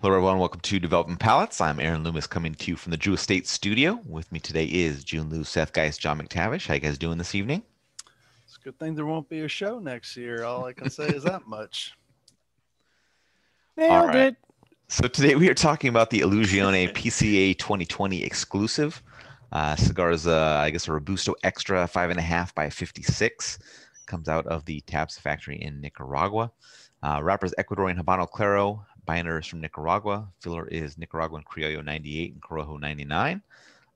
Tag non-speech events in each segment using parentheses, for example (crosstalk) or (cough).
Hello, everyone. Welcome to Developing Palates. I'm Aaron Loomis coming to you from the Drew Estate Studio. With me today is Jiunn Lou, Seth Geist, John McTavish. How you guys doing this evening? It's a good thing there won't be a show next year. All I can say is that much. Nailed All right. it. So today we are talking about the Illusione (laughs) PCA 2020 exclusive. Uh, cigars, uh, I guess a Robusto Extra five and a half by 56 comes out of the TABSA factory in Nicaragua. Uh, wrappers Ecuadorian Habano Claro, binder is from Nicaragua. Filler is Nicaraguan Criollo 98 and Corojo 99.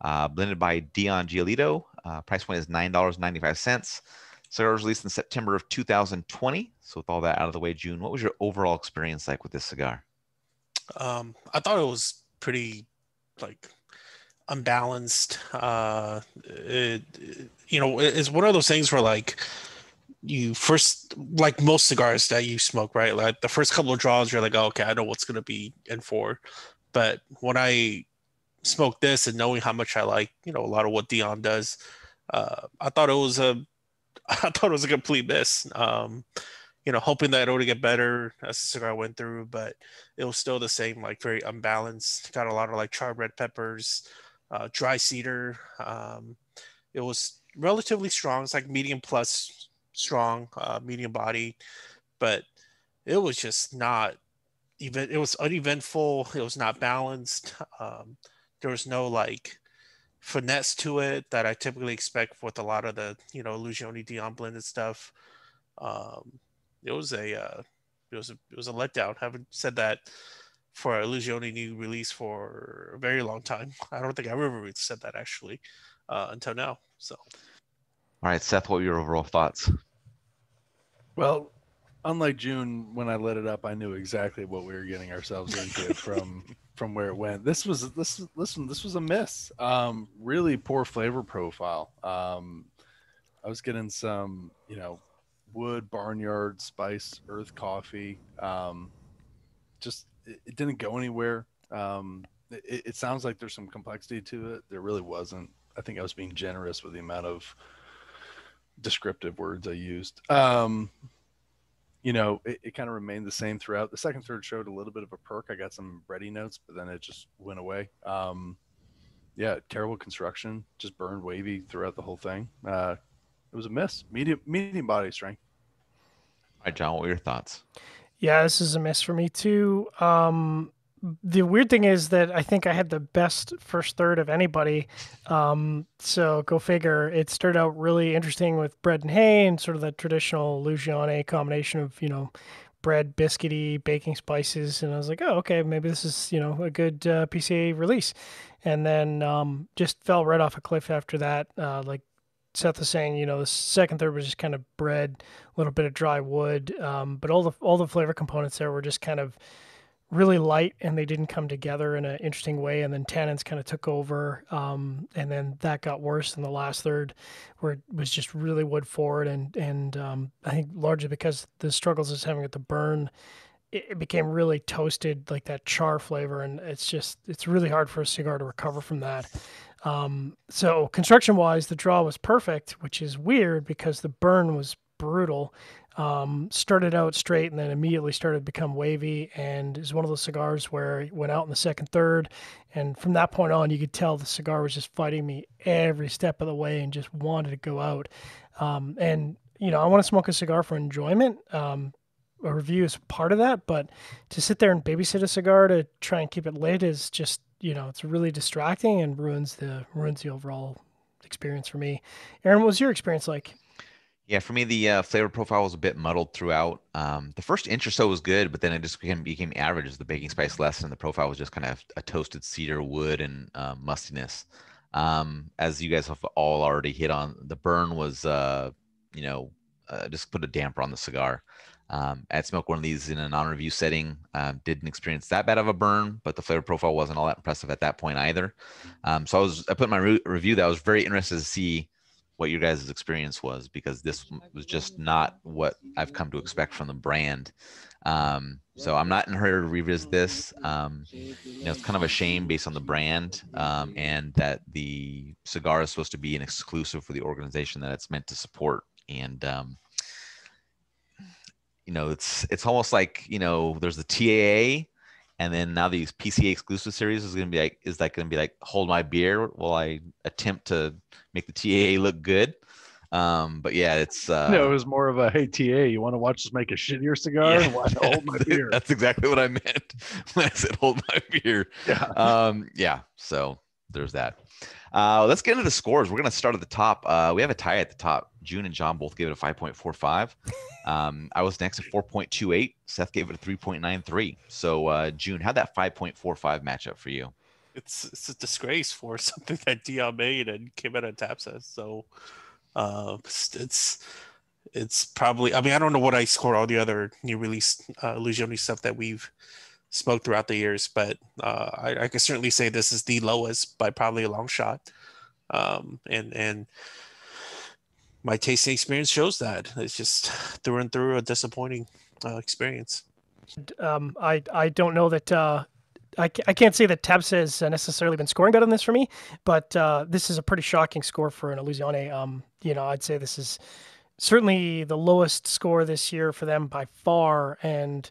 Uh, blended by Dion Giolito. Uh, price point is $9.95. Cigar was released in September of 2020. So with all that out of the way, Jiunn, what was your overall experience like with this cigar? Um, I thought it was pretty like unbalanced. Uh, it, it- you know, it's one of those things where like you first like most cigars that you smoke, right? Like the first couple of draws, you're like, oh, okay, I know what's gonna be in for. But when I smoked this and knowing how much I like, you know, a lot of what Dion does, uh, I thought it was a, (laughs) I thought it was a complete miss. Um, you know, hoping that it would get better as the cigar went through, but it was still the same, like very unbalanced. Got a lot of like charred red peppers, uh, dry cedar. Um, it was relatively strong. It's like medium plus strong, uh, medium body, but it was just not even. It was uneventful. It was not balanced. Um, there was no like finesse to it that I typically expect with a lot of the you know Illusione Dion blended stuff. Um, it was a uh, it was a it was a letdown. haven't said that for a Illusione new release for a very long time. I don't think I've ever said that actually uh, until now. So All right, Seth, what were your overall thoughts? Well, unlike Jiunn, when I lit it up, I knew exactly what we were getting ourselves into (laughs) from from where it went. This was this listen, this was a miss. Um, really poor flavor profile. Um, I was getting some, you know, wood, barnyard, spice, earth coffee. Um, just it, it didn't go anywhere. Um, it, it sounds like there's some complexity to it. There really wasn't. I think I was being generous with the amount of descriptive words I used. Um, you know, it, it kind of remained the same throughout. The second third showed a little bit of a perk. I got some ready notes, but then it just went away. Um, yeah, terrible construction, just burned wavy throughout the whole thing. Uh, it was a miss. Medium medium body strength. All right, John, what were your thoughts? Yeah, this is a miss for me too. Um, the weird thing is that I think I had the best first third of anybody. Um, so go figure. It started out really interesting with bread and hay and sort of the traditional Illusione combination of you know bread, biscuity, baking spices, and I was like, oh, okay, maybe this is you know a good uh, PCA release. And then um, just fell right off a cliff after that. Uh, like Seth was saying, you know, the second third was just kind of bread, a little bit of dry wood, um, but all the all the flavor components there were just kind of really light, and they didn't come together in an interesting way. And then tannins kind of took over, um, and then that got worse in the last third, where it was just really wood forward, and and um, I think largely because the struggles it's having with the burn. It it became really toasted, like that char flavor, and it's just it's really hard for a cigar to recover from that. Um, so construction wise, the draw was perfect, which is weird because the burn was brutal. Um, started out straight and then immediately started to become wavy, and is one of those cigars where it went out in the second third, and from that point on, you could tell the cigar was just fighting me every step of the way and just wanted to go out. Um, and you know, I want to smoke a cigar for enjoyment. Um, a review is part of that, but to sit there and babysit a cigar to try and keep it lit is just you know it's really distracting and ruins the ruins the overall experience for me. Aaron, what was your experience like? Yeah, for me, the uh, flavor profile was a bit muddled throughout. Um, the first inch or so was good, but then it just became, became average as the baking spice lessened. The profile was just kind of a toasted cedar wood and uh, mustiness. Um, as you guys have all already hit on, the burn was, uh, you know, uh, just put a damper on the cigar. Um, I had smoked one of these in a non-review setting. Uh, didn't experience that bad of a burn, but the flavor profile wasn't all that impressive at that point either. Um, so I was I put in my re- review that I was very interested to see what your guys' experience was because this was just not what I've come to expect from the brand. Um, so I'm not in a hurry to revisit this. Um, you know, it's kind of a shame based on the brand um, and that the cigar is supposed to be an exclusive for the organization that it's meant to support. And um, you know, it's it's almost like you know, there's the TAA And then now these PCA exclusive series is gonna be like, is that gonna be like hold my beer while I attempt to make the TAA look good? Um, but yeah, it's uh, no, it was more of a hey TA, you want to watch us make a shittier cigar? Yeah. Hold my (laughs) beer? That's exactly what I meant (laughs) when I said hold my beer. yeah. Um, yeah, so there's that. Uh, let's get into the scores. We're gonna start at the top. Uh, we have a tie at the top. Jiunn and John both gave it a 5.45. (laughs) Um, I was next at 4.28. Seth gave it a 3.93. So uh, Jiunn, how'd that 5.45 match up for you? it's it's a disgrace for (laughs) something that Dion made and came out on TABSA's. So uh, it's, it's it's probably. I mean, I don't know what I score all the other new release uh, Illusione stuff that we've smoked throughout the years, but uh, I, I can certainly say this is the lowest by probably a long shot. Um, and and my tasting experience shows that it's just through and through a disappointing uh, experience. Um, I I don't know that uh, I, I can't say that TABSA has necessarily been scoring better than this for me, but uh, this is a pretty shocking score for an Illusione. Um, you know, I'd say this is certainly the lowest score this year for them by far, and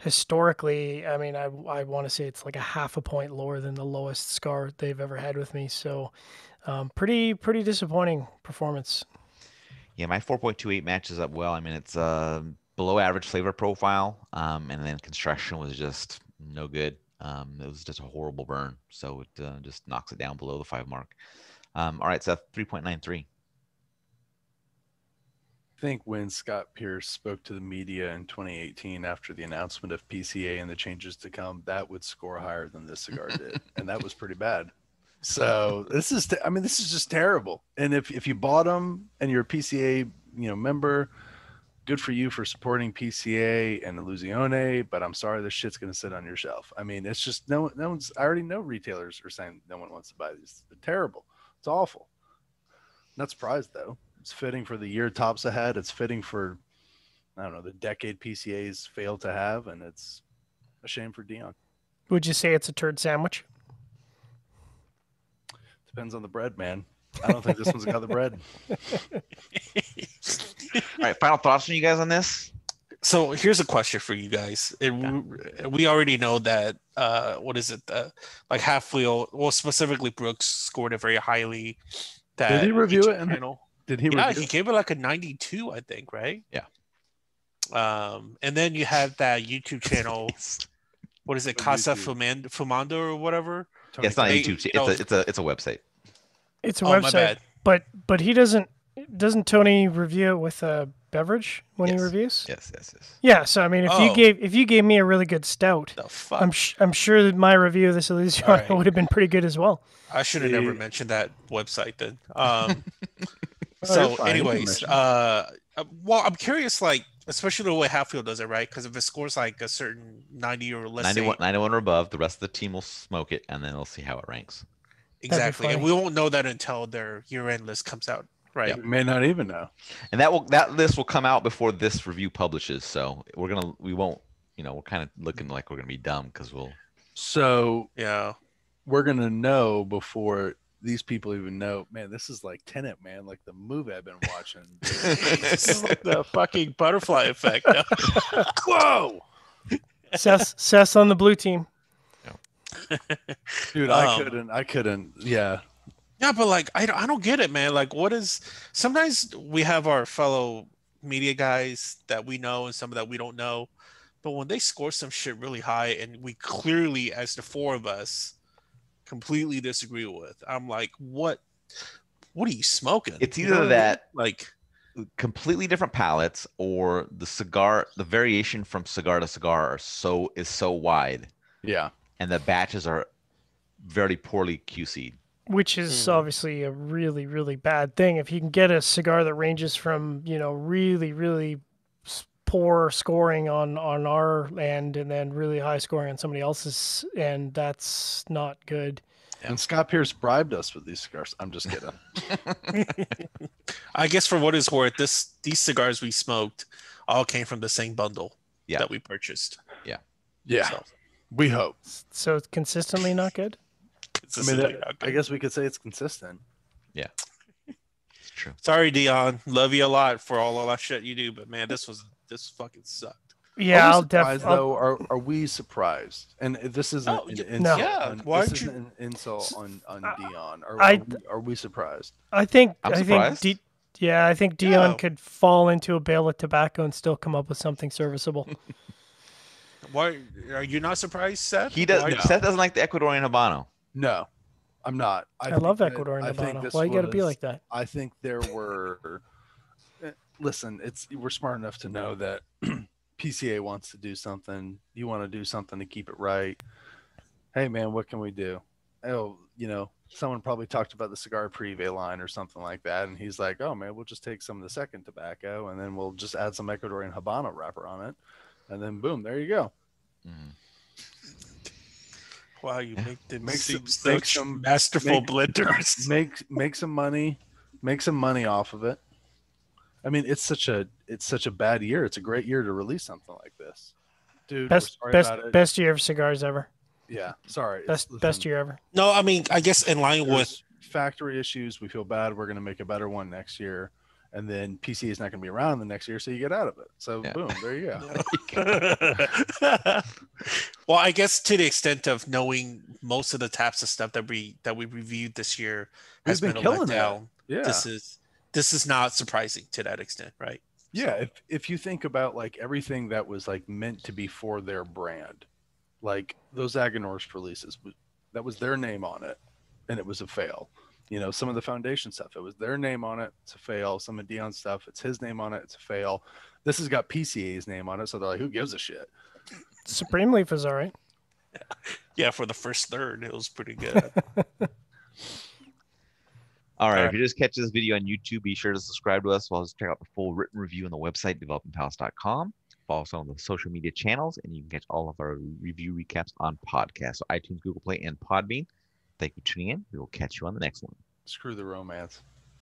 historically, I mean, I I want to say it's like a half a point lower than the lowest scar they've ever had with me. So, um, pretty pretty disappointing performance. Yeah, my 4.28 matches up well. I mean, it's uh, below average flavor profile, um, and then construction was just no good. Um, it was just a horrible burn, so it uh, just knocks it down below the five mark. Um, all right, Seth, 3.93. I think when Scott Pearce spoke to the media in 2018 after the announcement of PCA and the changes to come, that would score higher than this cigar did, and that was pretty bad. So this is, I mean, this is just terrible. And if if you bought them and you're a PCA, you know, member, good for you for supporting PCA and Illusione. But I'm sorry, this shit's gonna sit on your shelf. I mean, it's just no, no one's. I already know retailers are saying no one wants to buy these. They're terrible. It's awful. Not surprised though. It's fitting for the year tops ahead. It's fitting for, I don't know, the decade PCAs failed to have, and it's a shame for Dion. Would you say it's a turd sandwich? Depends on the bread, man. I don't think this one's got the bread. All right, final thoughts from you guys on this? so here's a question for you guys and we, we already know that uh what is it uh, like half wheel well specifically brooks scored it very highly that he review it in- channel, Did he? yeah review he gave it like a 92 i think right Yeah. um and then you have that youtube channel (laughs) what is it casa YouTube. Fumand- fumando or whatever Yeah, it's not Hey, YouTube. you It's know- a it's a it's a website. It's a oh my website, bad but but he doesn't doesn't Tony review it with a beverage when Yes. he reviews? Yes, yes, yes. Yeah, so I mean, if you Oh. gave if you gave me a really good stout, the fuck I'm sh- I'm sure that my review of this Illusione (laughs) All right. would have been pretty good as well. I should have never mentioned that website then. Um, (laughs) so, fine. Anyways, uh, uh, well, I'm curious, like, especially the way halfwheel does it, right? Because if it scores like a certain 90 or less, 91, 91 or above, the rest of the team will smoke it, and then they'll see how it ranks. exactly, and we won't know that until their year-end list comes out, right? We may not even know. And that will that list will come out before this review publishes. So we're gonna we won't you know we're kind of looking like we're gonna be dumb because we'll So Yeah, we're gonna know before these people even know. Man, this is like Tenet, man. Like the movie I've been watching. (laughs) this is like the (laughs) fucking butterfly effect. (laughs) Whoa, Seth Seth's on the blue team. dude! I Um, couldn't. I couldn't. Yeah, Yeah, but like I don't, I don't get it, man. Like, what is? Sometimes we have our fellow media guys that we know and some that we don't know, but when they score some shit really high and we clearly, as the four of us, completely disagree with, I'm like, what? What are you smoking? It's You either know what I mean? that- like, completely different palettes or the cigar the variation from cigar to cigar are so is so wide yeah. and the batches are very poorly QC'd. which is Hmm. obviously a really really bad thing if you can get a cigar that ranges from you know really really s- poor scoring on on our end and then really high scoring on somebody else's and that's not good And Scott Pearce bribed us with these cigars. I'm just kidding. (laughs) I guess for what is worth, this these cigars we smoked all came from the same bundle Yeah. that we purchased. yeah, So, we hope. so it's consistently not good (laughs) it's I mean, that- not I guess we could say it's consistent. Yeah. It's true. Sorry, Dion. Love you a lot for all of that shit you do, but man, this was this fucking sucked. Yeah, are I'll we surprised definitely. though. Are are we surprised? And this isn't Oh, an insult. No. Yeah, on, why this aren't isn't you- an insult on on I- Dion. Are, I- are, we, are we surprised? I think. I'm I think. surprised. D- yeah, I think Dion Yeah. could fall into a bale of tobacco and still come up with something serviceable. (laughs) Why are you not surprised, Seth? He does. Why- Seth doesn't like the Ecuadorian habano. No, I'm not. I, think love that- Ecuador I think Habano. this Why you got to be like that? I think there were. Listen, it's we're smart enough to know that (clears throat) PCA wants to do something. You want to do something to keep it right. Hey, man, what can we do? Oh, you know, someone probably talked about the cigar privé line or something like that, and he's like, "Oh man, we'll just take some of the second tobacco, and then we'll just add some Ecuadorian Habano wrapper on it, and then boom, there you go." Mhm. Wow, you make them Make some- make some- masterful make- blenders. make make some money, make some money off of it. I mean, it's such a it's such a bad year. It's a great year to release something like this, dude. Best best best year of cigars ever. Yeah, sorry. Best It's- best year ever. No, I mean, I guess in line with factory issues. We feel bad. We're gonna make a better one next year, and then PC is not gonna be around the next year, so you get out of it. So Yeah. boom, there you go. (laughs) well, I guess to the extent of knowing most of the types of stuff that we that we reviewed this year We've has been been, a killing it. letdown. Yeah, This is this is not surprising to that extent, right? Yeah, if if you think about like everything that was like meant to be for their brand, like those Aganorsa releases, that was their name on it, and it was a fail. You know, some of the foundation stuff, it was their name on it, it's a fail. Some of Dion's stuff, it's his name on it, it's a fail. This has got PCA's name on it, so they're like, who gives a shit? Supreme Leaf is all right. (laughs) Yeah, for the first third, it was pretty good. (laughs) All right. All If you just catch this video on YouTube, be sure to subscribe to us. As well as check out the full written review on the website, developingpalates.com. Follow us on the social media channels, and you can catch all of our review recaps on podcasts, so iTunes, Google Play, and Podbean. Thank you for tuning in. We will catch you on the next one. Screw the romance.